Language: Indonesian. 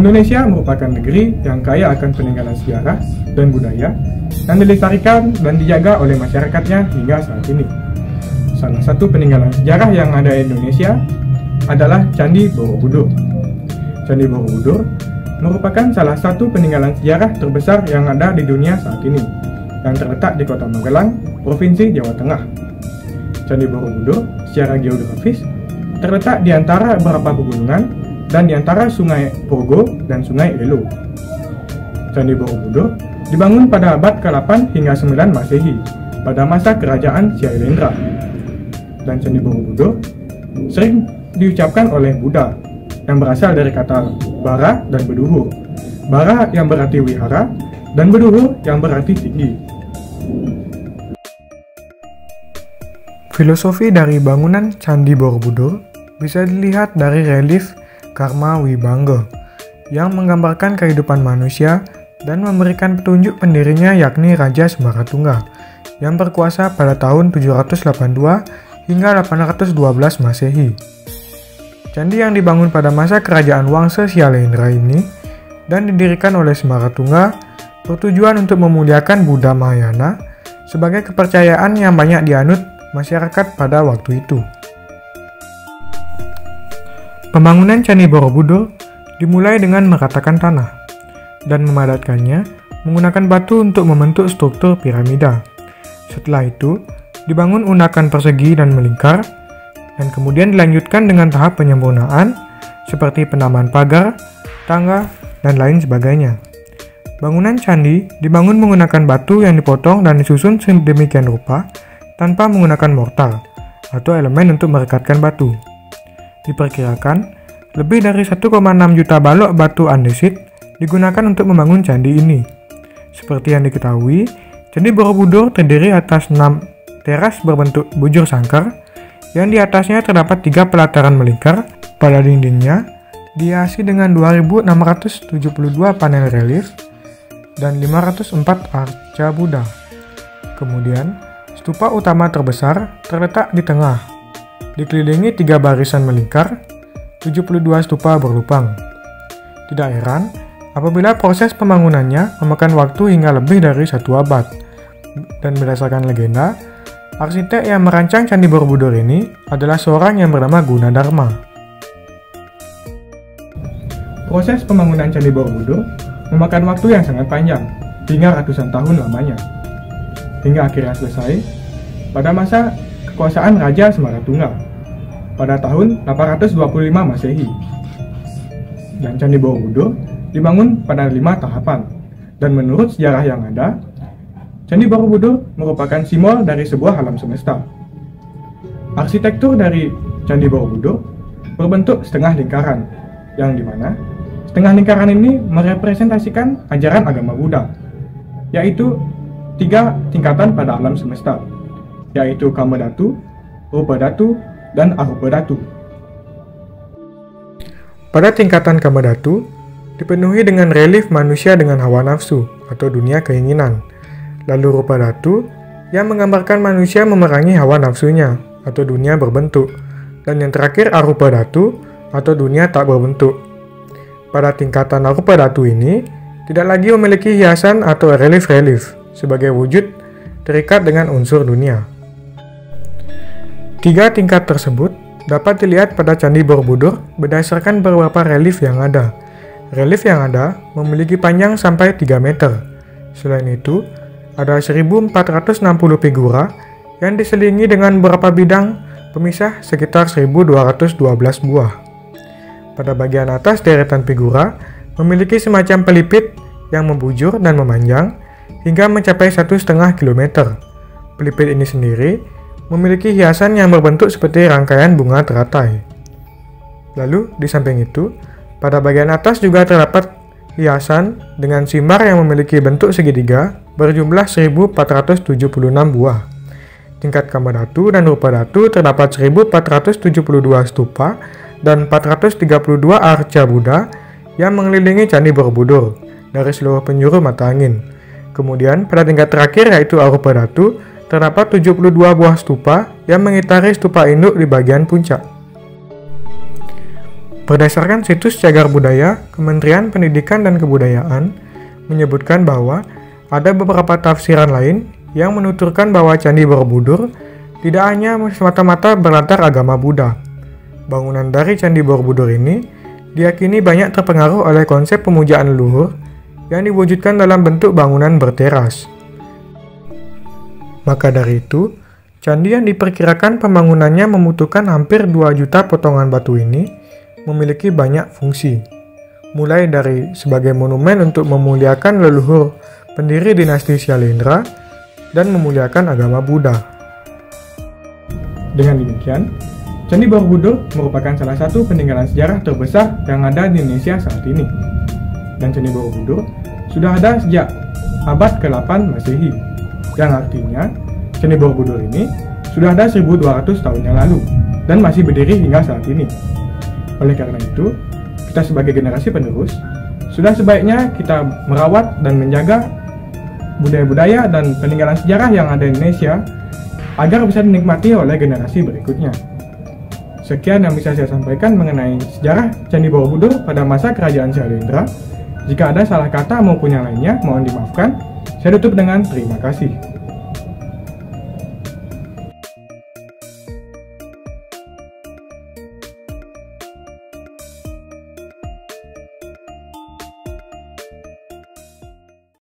Indonesia merupakan negeri yang kaya akan peninggalan sejarah dan budaya yang dilestarikan dan dijaga oleh masyarakatnya hingga saat ini. Salah satu peninggalan sejarah yang ada di Indonesia adalah Candi Borobudur. Candi Borobudur merupakan salah satu peninggalan sejarah terbesar yang ada di dunia saat ini, yang terletak di kota Magelang, Provinsi Jawa Tengah. Candi Borobudur secara geografis terletak di antara beberapa pegunungan dan di antara Sungai Pogo dan Sungai Elo. Candi Borobudur dibangun pada abad ke-8 hingga 9 Masehi pada masa kerajaan Syailendra. Dan Candi Borobudur sering diucapkan oleh Buddha yang berasal dari kata bara dan beduhur. Bara yang berarti wihara dan beduhur yang berarti tinggi. Filosofi dari bangunan Candi Borobudur bisa dilihat dari relief Karma Wibangga yang menggambarkan kehidupan manusia dan memberikan petunjuk pendirinya yakni Raja Sembaratungga yang berkuasa pada tahun 782 hingga 812 Masehi. Candi yang dibangun pada masa kerajaan Wangsa Syailendra ini dan didirikan oleh Sembaratungga bertujuan untuk memuliakan Buddha Mahayana sebagai kepercayaan yang banyak dianut masyarakat pada waktu itu. Pembangunan Candi Borobudur dimulai dengan meratakan tanah dan memadatkannya menggunakan batu untuk membentuk struktur piramida. Setelah itu, dibangun unakan persegi dan melingkar, dan kemudian dilanjutkan dengan tahap penyempurnaan seperti penambahan pagar, tangga, dan lain sebagainya. Bangunan candi dibangun menggunakan batu yang dipotong dan disusun sedemikian rupa tanpa menggunakan mortar atau elemen untuk merekatkan batu. Diperkirakan, lebih dari 1,6 juta balok batu andesit digunakan untuk membangun candi ini. Seperti yang diketahui, Candi Borobudur terdiri atas 6 teras berbentuk bujur sangkar, yang di atasnya terdapat tiga pelataran melingkar pada dindingnya, dihiasi dengan 2672 panel relief dan 504 arca Buddha. Kemudian, stupa utama terbesar terletak di tengah dikelilingi tiga barisan melingkar, 72 stupa berlubang. Tidak heran apabila proses pembangunannya memakan waktu hingga lebih dari satu abad. Dan berdasarkan legenda, arsitek yang merancang Candi Borobudur ini adalah seorang yang bernama Gunadarma. Proses pembangunan Candi Borobudur memakan waktu yang sangat panjang, hingga ratusan tahun lamanya. Hingga akhirnya selesai pada masa kekuasaan Raja Semaratungga pada tahun 825 Masehi. Dan Candi Borobudur dibangun pada lima tahapan. Dan menurut sejarah yang ada, Candi Borobudur merupakan simbol dari sebuah alam semesta. Arsitektur dari Candi Borobudur berbentuk setengah lingkaran, yang di mana setengah lingkaran ini merepresentasikan ajaran agama Buddha, yaitu tiga tingkatan pada alam semesta, yaitu Kamedatu, Rupadatu, dan Datu. Pada tingkatan Kamadatu, dipenuhi dengan relief manusia dengan hawa nafsu atau dunia keinginan. Lalu Rupa Datu yang menggambarkan manusia memerangi hawa nafsunya atau dunia berbentuk. Dan yang terakhir Arupa Datu atau dunia tak berbentuk. Pada tingkatan Arupa Datu ini, tidak lagi memiliki hiasan atau relief-relief sebagai wujud terikat dengan unsur dunia. Tiga tingkat tersebut dapat dilihat pada Candi Borobudur berdasarkan beberapa relief yang ada. Relief yang ada memiliki panjang sampai 3 meter. Selain itu, ada 1460 figura yang diselingi dengan beberapa bidang pemisah sekitar 1212 buah. Pada bagian atas deretan figura memiliki semacam pelipit yang membujur dan memanjang hingga mencapai 1,5 km. Pelipit ini sendiri memiliki hiasan yang berbentuk seperti rangkaian bunga teratai. Lalu, di samping itu, pada bagian atas juga terdapat hiasan dengan simar yang memiliki bentuk segitiga berjumlah 1476 buah. Tingkat Kamadatu dan Rupadatu terdapat 1472 stupa dan 432 arca Buddha yang mengelilingi Candi Borobudur dari seluruh penjuru mata angin. Kemudian pada tingkat terakhir yaitu Arupadatu terdapat 72 buah stupa yang mengitari stupa induk di bagian puncak. Berdasarkan situs Cagar Budaya, Kementerian Pendidikan dan Kebudayaan menyebutkan bahwa ada beberapa tafsiran lain yang menuturkan bahwa Candi Borobudur tidak hanya semata-mata berlatar agama Buddha. Bangunan dari Candi Borobudur ini diyakini banyak terpengaruh oleh konsep pemujaan leluhur yang diwujudkan dalam bentuk bangunan berteras. Maka dari itu, candi yang diperkirakan pembangunannya membutuhkan hampir 2 juta potongan batu ini memiliki banyak fungsi, mulai dari sebagai monumen untuk memuliakan leluhur pendiri dinasti Syailendra dan memuliakan agama Buddha. Dengan demikian, Candi Borobudur merupakan salah satu peninggalan sejarah terbesar yang ada di Indonesia saat ini. Dan Candi Borobudur sudah ada sejak abad ke-8 Masehi, yang artinya Candi Borobudur ini sudah ada 1200 tahun yang lalu dan masih berdiri hingga saat ini. Oleh karena itu, kita sebagai generasi penerus, sudah sebaiknya kita merawat dan menjaga budaya-budaya dan peninggalan sejarah yang ada di Indonesia agar bisa dinikmati oleh generasi berikutnya. Sekian yang bisa saya sampaikan mengenai sejarah Candi Borobudur pada masa kerajaan Syailendra. Jika ada salah kata maupun yang lainnya, mohon dimaafkan. Saya tutup dengan terima kasih.